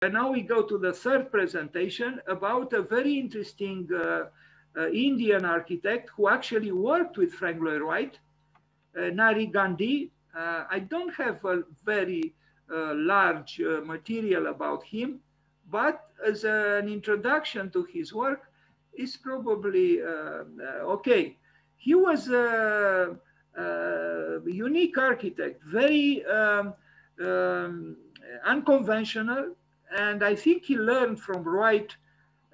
And now we go to the third presentation about a very interesting uh, uh, Indian architect who actually worked with Frank Lloyd Wright, uh, Nari Gandhi. Uh, I don't have a very uh, large uh, material about him, but as an introduction to his work, is probably okay. He was a, a, unique architect, very um, um, unconventional, and I think he learned from Wright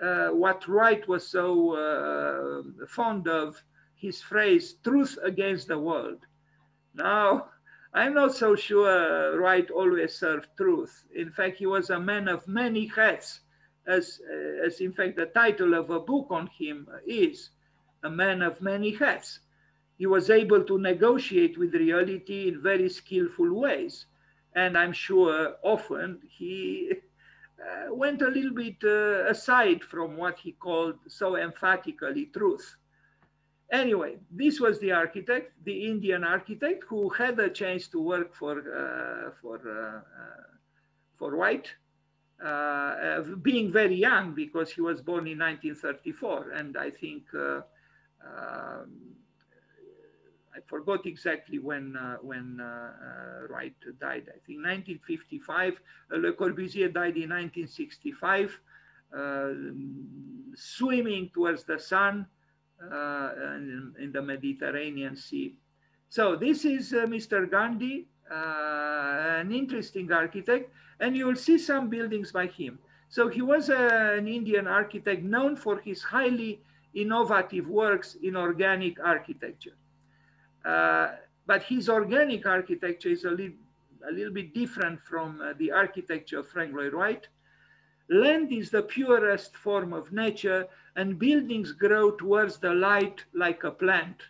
uh, what Wright was so uh, fond of, his phrase, truth against the world. Now, I'm not so sure Wright always served truth. In fact, he was a man of many hats, as, uh, as in fact the title of a book on him is, a man of many hats. He was able to negotiate with reality in very skillful ways. And I'm sure often he uh, went a little bit uh, aside from what he called so emphatically truth. Anyway, this was the architect, the Indian architect, who had a chance to work for uh, for uh, uh, for Wright, uh, being very young because he was born in 1934, and I think um, I forgot exactly when uh, when uh, uh, Wright died. I think 1955. Le Corbusier died in 1965, swimming towards the sun in, in, the Mediterranean Sea. So this is Mr. Gandhi, an interesting architect, and you will see some buildings by him. So he was an Indian architect known for his highly innovative works in organic architecture. Uh, but his organic architecture is a, li a little bit different from uh, the architecture of Frank Lloyd Wright. Land is the purest form of nature and buildings grow towards the light like a plant.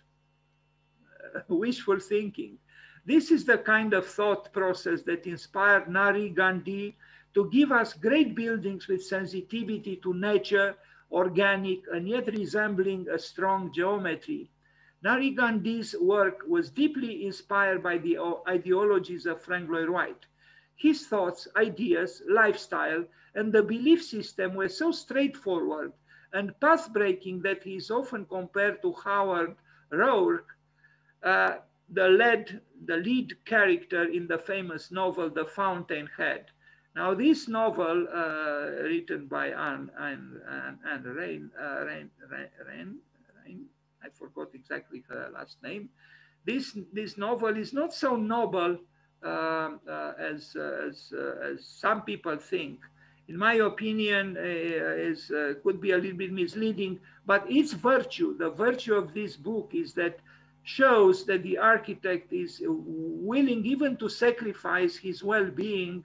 Uh, wishful thinking. This is the kind of thought process that inspired Nari Gandhi to give us great buildings with sensitivity to nature, organic, and yet resembling a strong geometry. Nari Gandhi's work was deeply inspired by the ideologies of Frank Lloyd Wright. His thoughts, ideas, lifestyle, and the belief system were so straightforward and path-breaking that he is often compared to Howard Roark, uh, the, lead, the lead character in the famous novel The Fountainhead. Now, this novel, uh, written by Anne, Anne, Anne, Anne Rain, uh, Rain, Rain, Rain I forgot exactly her last name. This, this novel is not so noble uh, uh, as, uh, as, uh, as some people think. In my opinion, uh, is, uh, could be a little bit misleading, but its virtue, the virtue of this book is that shows that the architect is willing even to sacrifice his well-being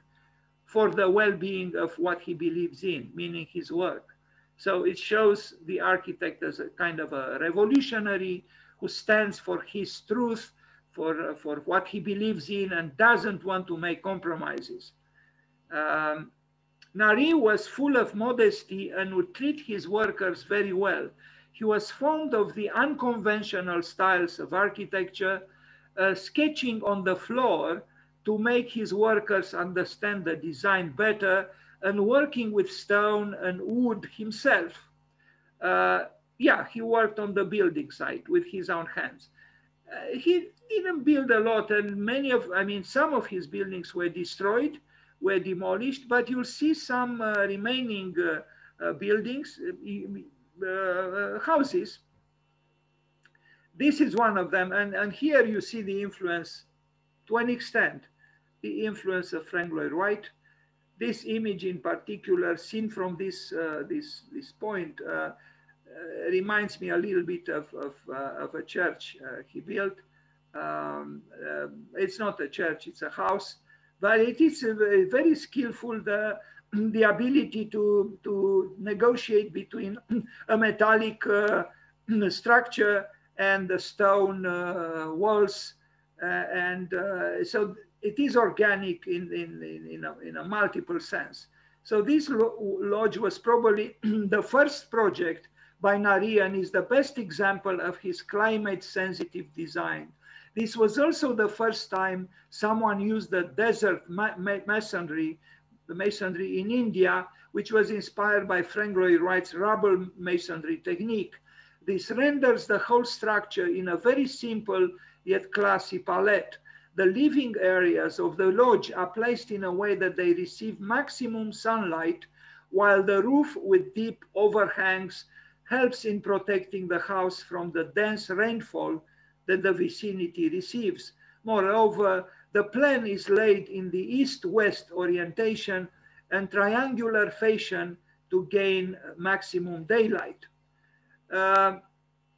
for the well-being of what he believes in, meaning his work. So it shows the architect as a kind of a revolutionary who stands for his truth, for, for what he believes in and doesn't want to make compromises. Um, Nari was full of modesty and would treat his workers very well. He was fond of the unconventional styles of architecture, uh, sketching on the floor to make his workers understand the design better and working with stone and wood himself. Uh, yeah, he worked on the building site with his own hands. Uh, he didn't build a lot, and many of, I mean, some of his buildings were destroyed, were demolished, but you'll see some uh, remaining uh, uh, buildings, uh, houses. This is one of them, and, and here you see the influence, to an extent, the influence of Frank Lloyd Wright, this image in particular, seen from this, uh, this, this point, uh, uh, reminds me a little bit of, of, of a church he built. Um, it's not a church, it's a house, but it is very, very skillful, the, the ability to, to negotiate between a metallic uh, structure and the stone uh, walls. Uh, and so it is organic in, in, in, in, a, in a multiple sense. So this lodge was probably the first project by Nari and is the best example of his climate sensitive design. This was also the first time someone used the desert ma masonry the masonry in India, which was inspired by Frank Lloyd Wright's rubble masonry technique. This renders the whole structure in a very simple yet classy palette. The living areas of the lodge are placed in a way that they receive maximum sunlight, while the roof with deep overhangs helps in protecting the house from the dense rainfall that the vicinity receives. Moreover, the plan is laid in the east-west orientation and triangular fashion to gain maximum daylight. Uh,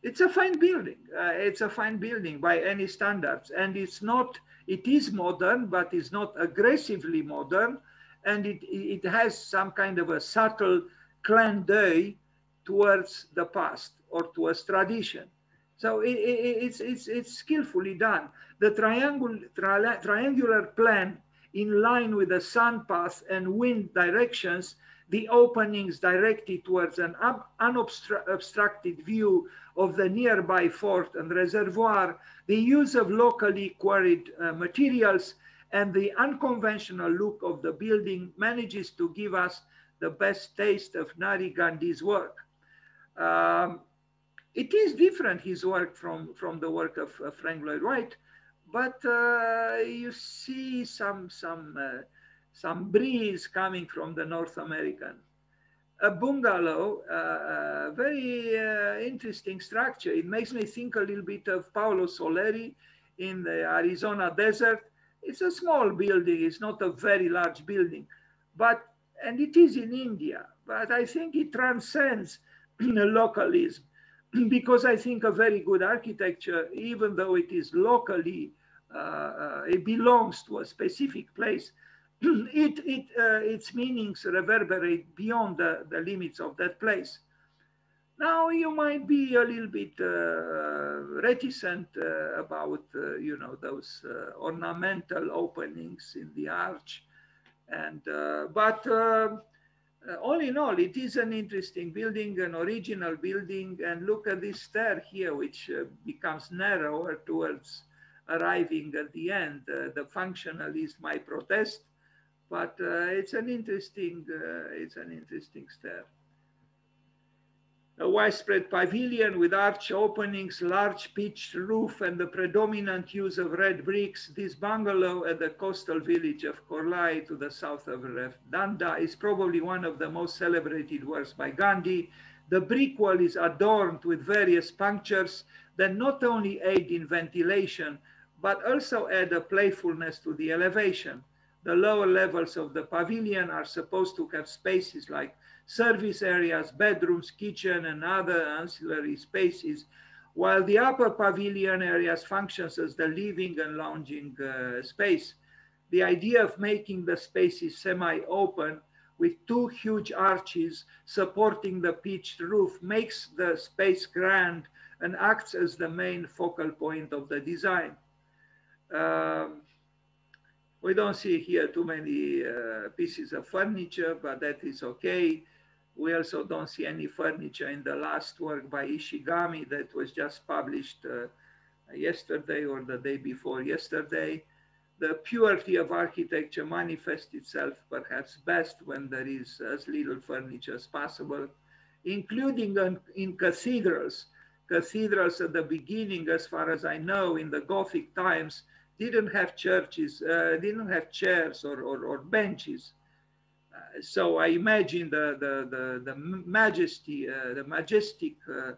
it's a fine building. Uh, it's a fine building by any standards. And it's not, it is modern, but it's not aggressively modern. And it, it has some kind of a subtle d'oeil towards the past or towards tradition. So it, it, it's, it's, it's skillfully done. The triangle, tri triangular plan in line with the sun path and wind directions, the openings directed towards an unobstructed view of the nearby fort and reservoir, the use of locally quarried uh, materials, and the unconventional look of the building manages to give us the best taste of Nari Gandhi's work. Um, it is different, his work, from, from the work of uh, Frank Lloyd Wright, but uh, you see some, some, uh, some breeze coming from the North American. A bungalow, uh, a very uh, interesting structure. It makes me think a little bit of Paolo Soleri in the Arizona desert. It's a small building, it's not a very large building, but, and it is in India, but I think it transcends localism because I think a very good architecture, even though it is locally, uh, uh, it belongs to a specific place, it, it, uh, its meanings reverberate beyond the, the limits of that place. Now you might be a little bit uh, reticent uh, about, uh, you know, those ornamental openings in the arch, and but uh, all in all, it is an interesting building, an original building. And look at this stair here, which uh, becomes narrower towards arriving at the end. Uh, the functionalist might protest, but uh, it's an interesting, uh, it's an interesting stair a widespread pavilion with arch openings, large pitched roof, and the predominant use of red bricks, this bungalow at the coastal village of Korlai to the south of Danda is probably one of the most celebrated works by Gandhi. The brick wall is adorned with various punctures that not only aid in ventilation, but also add a playfulness to the elevation. The lower levels of the pavilion are supposed to have spaces like service areas, bedrooms, kitchen, and other ancillary spaces, while the upper pavilion areas functions as the living and lounging uh, space. The idea of making the spaces semi-open with two huge arches supporting the pitched roof makes the space grand and acts as the main focal point of the design. Um, we don't see here too many uh, pieces of furniture, but that is okay. We also don't see any furniture in the last work by Ishigami that was just published uh, yesterday or the day before yesterday. The purity of architecture manifests itself perhaps best when there is as little furniture as possible, including in cathedrals. Cathedrals at the beginning, as far as I know, in the Gothic times, didn't have churches, uh, didn't have chairs or, or, or benches so I imagine the, the, the, the majesty, uh, the majestic uh, uh,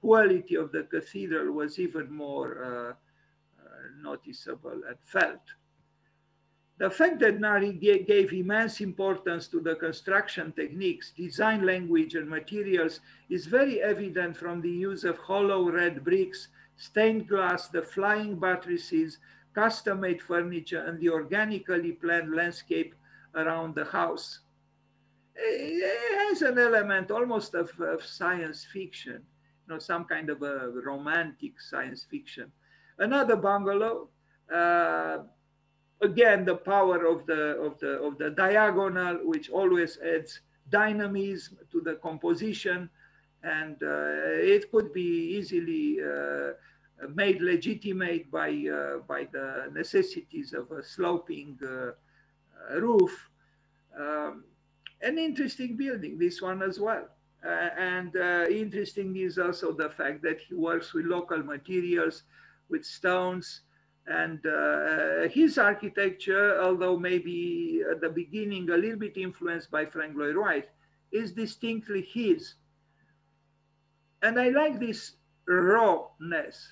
quality of the cathedral was even more noticeable and felt. The fact that Nari gave immense importance to the construction techniques, design language, and materials is very evident from the use of hollow red bricks, stained glass, the flying buttresses, custom-made furniture, and the organically planned landscape around the house. It has an element almost of, of science fiction, you know, some kind of a romantic science fiction. Another bungalow, uh, again, the power of the, of, the, of the diagonal, which always adds dynamism to the composition. And uh, it could be easily uh, made legitimate by, uh, by the necessities of a sloping uh, roof. Um, an interesting building, this one as well. Uh, and uh, interesting is also the fact that he works with local materials, with stones, and uh, his architecture, although maybe at the beginning a little bit influenced by Frank Lloyd Wright, is distinctly his. And I like this rawness.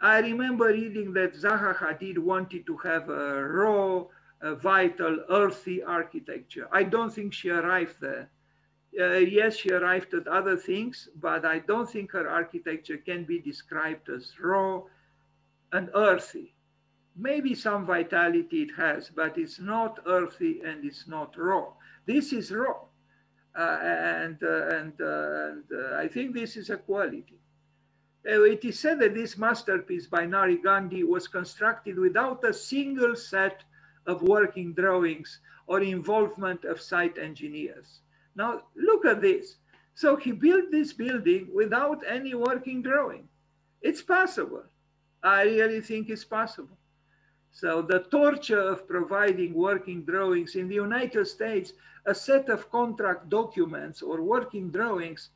I remember reading that Zaha Hadid wanted to have a raw, a vital, earthy architecture. I don't think she arrived there. Uh, yes, she arrived at other things, but I don't think her architecture can be described as raw and earthy. Maybe some vitality it has, but it's not earthy and it's not raw. This is raw. Uh, and uh, and, uh, and uh, I think this is a quality. It is said that this masterpiece by Nari Gandhi was constructed without a single set of working drawings or involvement of site engineers. Now, look at this. So he built this building without any working drawing. It's possible. I really think it's possible. So the torture of providing working drawings in the United States, a set of contract documents or working drawings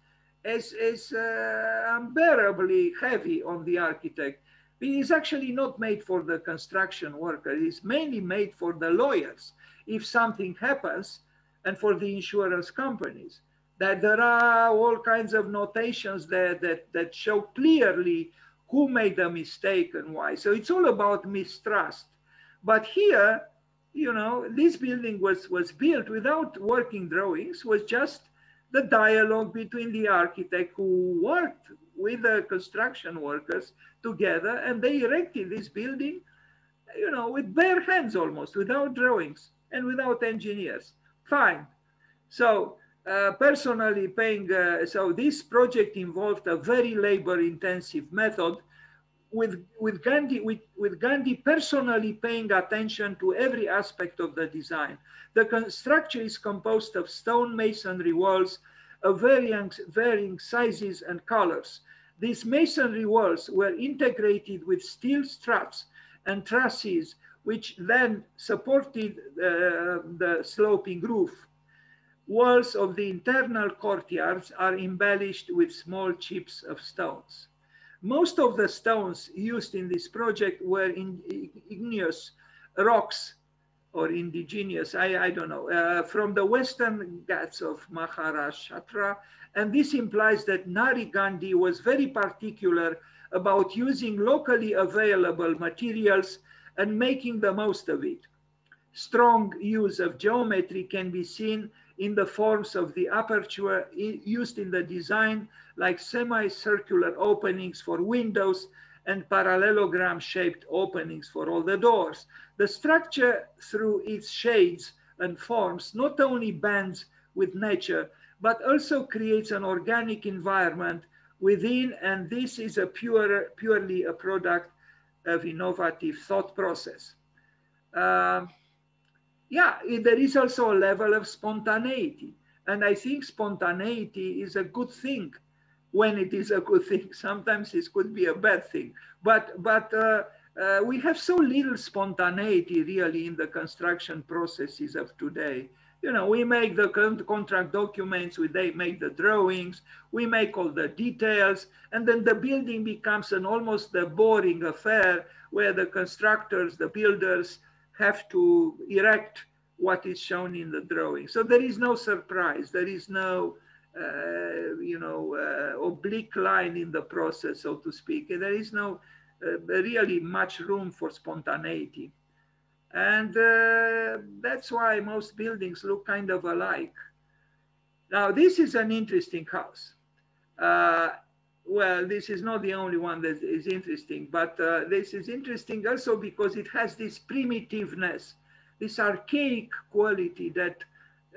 is, is uh, unbearably heavy on the architect. It is actually not made for the construction worker. It's mainly made for the lawyers. If something happens, and for the insurance companies, that there are all kinds of notations there that, that show clearly who made the mistake and why. So it's all about mistrust. But here, you know, this building was, was built without working drawings, was just the dialogue between the architect who worked with the construction workers together and they erected this building, you know, with bare hands almost, without drawings and without engineers. Fine. So uh, personally paying, uh, so this project involved a very labor intensive method with, with, Gandhi, with, with Gandhi personally paying attention to every aspect of the design. The structure is composed of stone masonry walls of varying, varying sizes and colors. These masonry walls were integrated with steel struts and trusses, which then supported uh, the sloping roof. Walls of the internal courtyards are embellished with small chips of stones. Most of the stones used in this project were in igneous rocks or indigenous, I, I don't know, uh, from the western Ghats of Maharashtra. And this implies that Nari Gandhi was very particular about using locally available materials and making the most of it. Strong use of geometry can be seen in the forms of the aperture used in the design, like semicircular openings for windows and parallelogram shaped openings for all the doors. The structure through its shades and forms not only bends with nature, but also creates an organic environment within, and this is a pure, purely a product of innovative thought process. Uh, yeah, there is also a level of spontaneity. And I think spontaneity is a good thing when it is a good thing. Sometimes it could be a bad thing. But, but uh, uh, we have so little spontaneity really in the construction processes of today. You know, we make the contract documents, we they make the drawings, we make all the details, and then the building becomes an almost a boring affair where the constructors, the builders, have to erect what is shown in the drawing. So there is no surprise. There is no, uh, you know, uh, oblique line in the process, so to speak. There is no uh, really much room for spontaneity. And uh, that's why most buildings look kind of alike. Now, this is an interesting house. Uh, well, this is not the only one that is interesting, but uh, this is interesting also because it has this primitiveness, this archaic quality that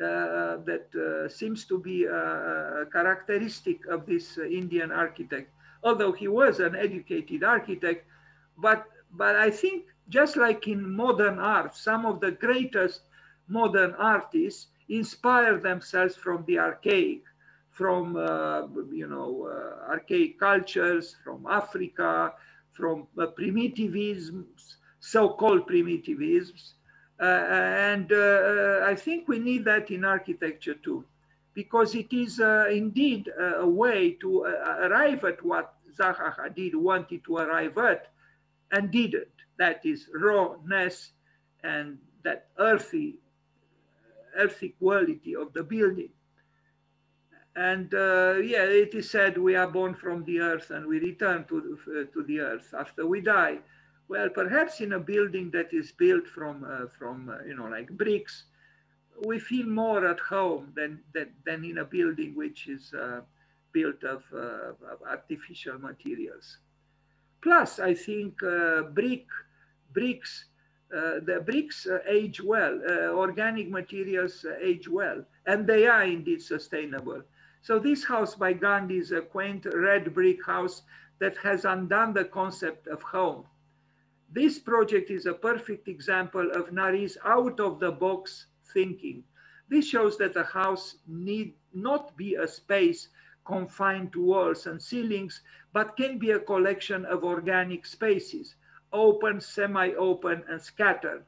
uh, that uh, seems to be a characteristic of this Indian architect. Although he was an educated architect, but but I think just like in modern art, some of the greatest modern artists inspire themselves from the archaic from uh, you know uh, archaic cultures, from Africa, from uh, primitivisms, so-called primitivisms, uh, uh, and uh, I think we need that in architecture too, because it is indeed a way to arrive at what Zaha Hadid wanted to arrive at and didn't. That is rawness and that earthy, earthy quality of the building. And uh, yeah, it is said we are born from the earth and we return to, uh, to the earth after we die. Well, perhaps in a building that is built from, uh, from uh, you know, like bricks, we feel more at home than, than, than in a building which is uh, built of, uh, of, artificial materials. Plus, I think brick, bricks the bricks age well, organic materials age well, and they are indeed sustainable. So this house by Gandhi is a uh, quaint red brick house that has undone the concept of home. This project is a perfect example of Nari's out of the box thinking. This shows that a house need not be a space confined to walls and ceilings, but can be a collection of organic spaces, open, semi-open, and scattered.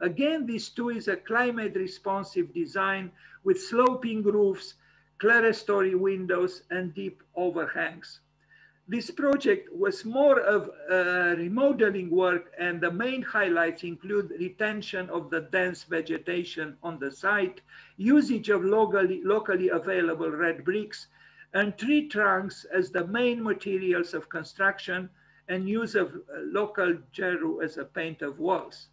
Again, this too is a climate responsive design with sloping roofs clerestory windows and deep overhangs. This project was more of a remodeling work and the main highlights include retention of the dense vegetation on the site, usage of locally, locally available red bricks, and tree trunks as the main materials of construction and use of local geru as a paint of walls.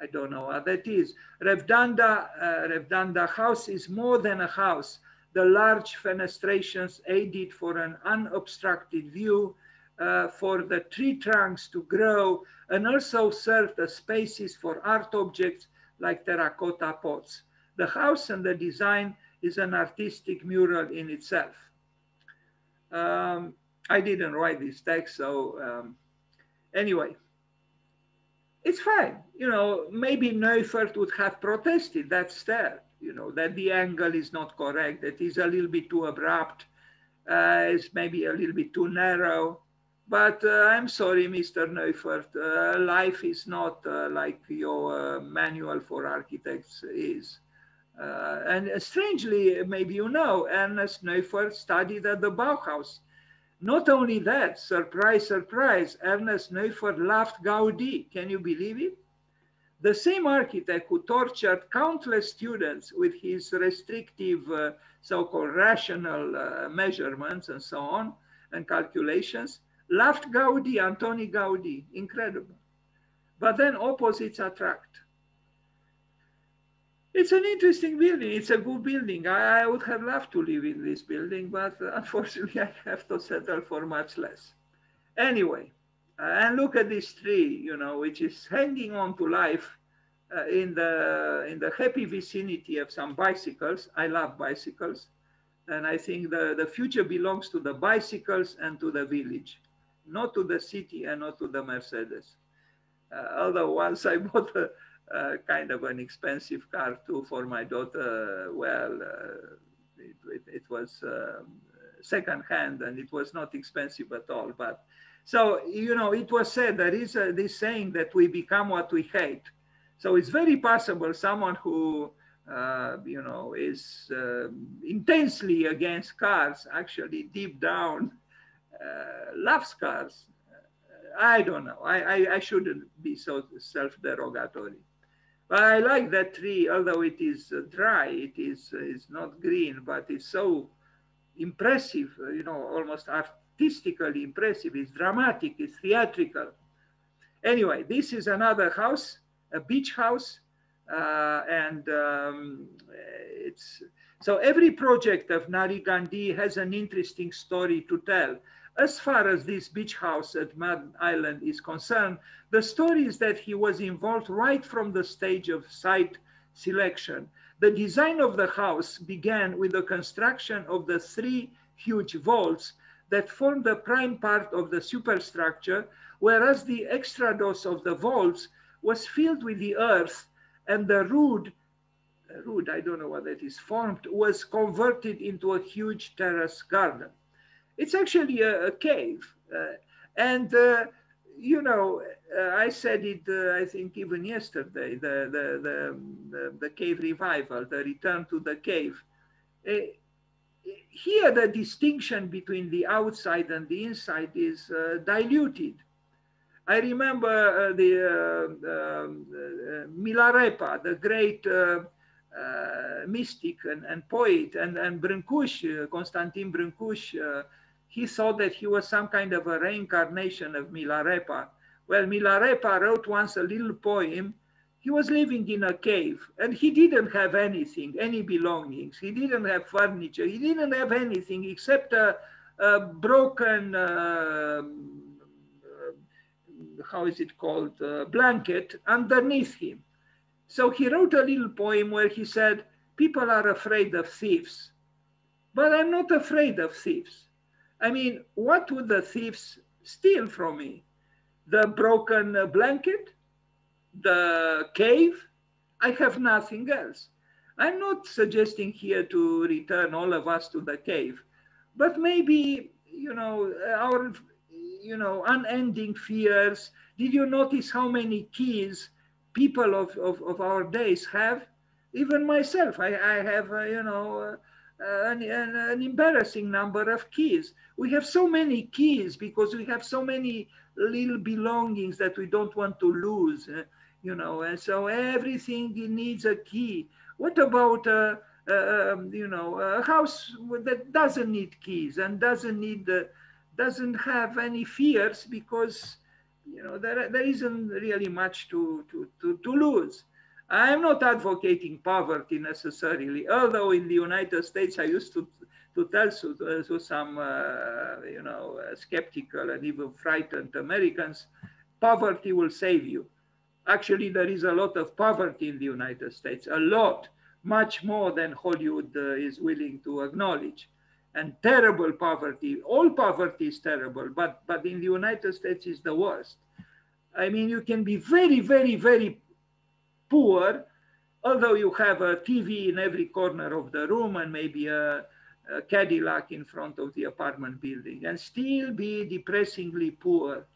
I don't know what that is. Revdanda, uh, Revdanda house is more than a house the large fenestrations aided for an unobstructed view, uh, for the tree trunks to grow, and also served as spaces for art objects like terracotta pots. The house and the design is an artistic mural in itself. Um, I didn't write this text, so um, anyway, it's fine. You know, maybe Neufert would have protested, that's there you know, that the angle is not correct, that is a little bit too abrupt, uh, it's maybe a little bit too narrow. But uh, I'm sorry, Mr. Neufert, uh, life is not uh, like your uh, manual for architects is. Uh, and strangely, maybe you know, Ernest Neufert studied at the Bauhaus. Not only that, surprise, surprise, Ernest Neufert loved Gaudi. Can you believe it? The same architect who tortured countless students with his restrictive, uh, so-called rational uh, measurements and so on, and calculations, loved Gaudi, Antoni Gaudi, incredible. But then opposites attract. It's an interesting building. It's a good building. I, I would have loved to live in this building, but unfortunately I have to settle for much less. Anyway, and look at this tree, you know, which is hanging on to life uh, in the in the happy vicinity of some bicycles. I love bicycles, and I think the the future belongs to the bicycles and to the village, not to the city and not to the Mercedes. Uh, although once I bought a, a, kind of an expensive car too for my daughter, well, uh, it, it, it, was um, second hand and it was not expensive at all, but so, you know, it was said there is a, this saying that we become what we hate. So it's very possible someone who, uh, you know, is uh, intensely against cars actually deep down uh, loves cars. I don't know. I, I, I shouldn't be so self-derogatory. But I like that tree, although it is uh, dry, it is, uh, it's not green, but it's so impressive, uh, you know, almost art artistically impressive, it's dramatic, it's theatrical. Anyway, this is another house, a beach house, uh, and um, it's so every project of Nari Gandhi has an interesting story to tell. As far as this beach house at Mad Island is concerned, the story is that he was involved right from the stage of site selection. The design of the house began with the construction of the three huge vaults that form the prime part of the superstructure, whereas the extrados of the vaults was filled with the earth and the rood, rood, I don't know what that is, formed, was converted into a huge terrace garden. It's actually a, a cave. Uh, and uh, you know, uh, I said it, uh, I think even yesterday, the, the, the, the, the cave revival, the return to the cave. Uh, here, the distinction between the outside and the inside is uh, diluted. I remember uh, the um, Milarepa, the great mystic and, and, poet, and, and Brâncuși, Constantin Brâncuși, he thought that he was some kind of a reincarnation of Milarepa. Well, Milarepa wrote once a little poem. He was living in a cave and he didn't have anything, any belongings. He didn't have furniture. He didn't have anything except a, a broken, uh, how is it called, uh, blanket underneath him. So he wrote a little poem where he said, People are afraid of thieves, but I'm not afraid of thieves. I mean, what would the thieves steal from me? The broken blanket? The cave? I have nothing else. I'm not suggesting here to return all of us to the cave, but maybe, you know, our, you know, unending fears. Did you notice how many keys people of, of, of our days have? Even myself, I, I have, uh, you know, uh, an, an, an, embarrassing number of keys. We have so many keys because we have so many little belongings that we don't want to lose, uh, you know, and so everything needs a key. What about, uh, uh, um, you know, a house that doesn't need keys and doesn't need, uh, doesn't have any fears because, you know, there, there isn't really much to, to, to, to lose. I'm not advocating poverty necessarily, although in the United States I used to, to tell to some, uh, you know, uh, skeptical and even frightened Americans, poverty will save you. Actually, there is a lot of poverty in the United States, a lot, much more than Hollywood uh, is willing to acknowledge. And terrible poverty, all poverty is terrible, but, but in the United States is the worst. I mean, you can be very, very, very poor, although you have a TV in every corner of the room and maybe a, a Cadillac in front of the apartment building and still be depressingly poor.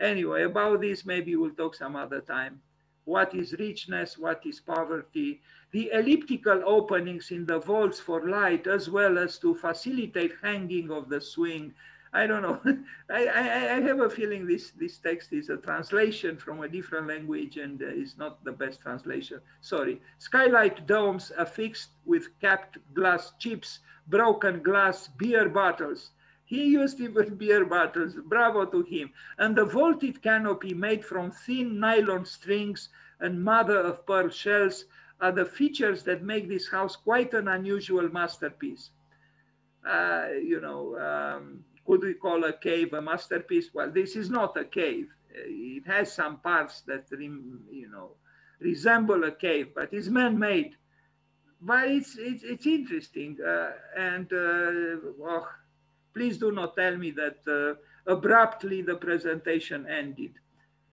Anyway, about this, maybe we'll talk some other time. What is richness? What is poverty? The elliptical openings in the vaults for light, as well as to facilitate hanging of the swing I don't know. I, I, I, have a feeling this, this text is a translation from a different language and uh, is not the best translation. Sorry. Skylight domes affixed with capped glass chips, broken glass beer bottles. He used even beer bottles. Bravo to him. And the vaulted canopy made from thin nylon strings and mother of pearl shells are the features that make this house quite an unusual masterpiece. Uh, you know, um, could we call a cave a masterpiece? Well, this is not a cave. It has some parts that, you know, resemble a cave, but it's man-made. But it's, it's, it's interesting. Uh, and uh, oh, please do not tell me that uh, abruptly the presentation ended.